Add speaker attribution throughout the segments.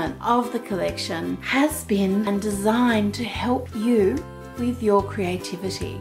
Speaker 1: element of the collection has been and designed to help you with your creativity.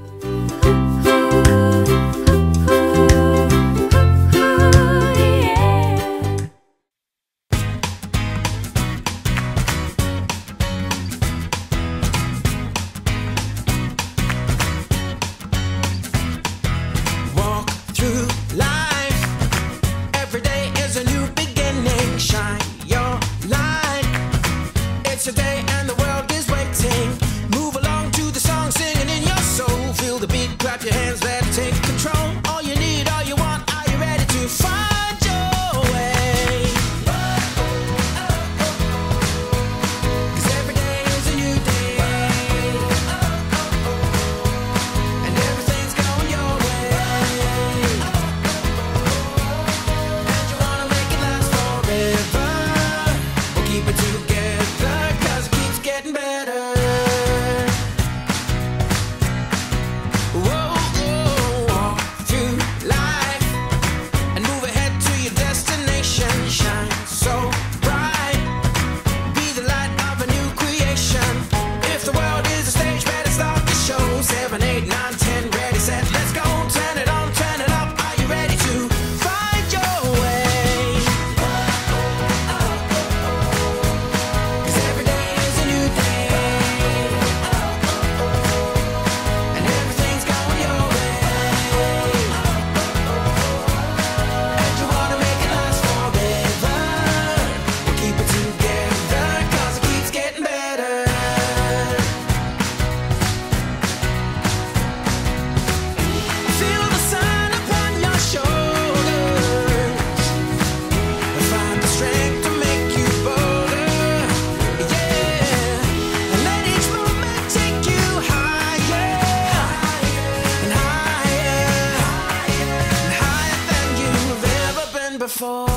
Speaker 2: Before.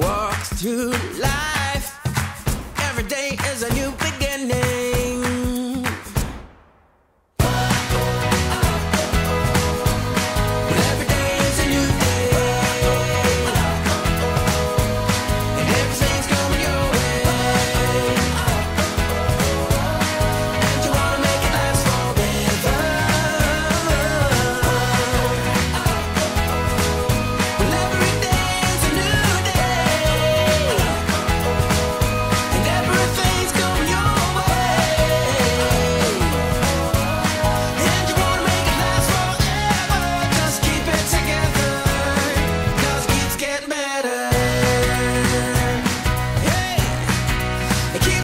Speaker 2: Walk through life, every day is a new beginning.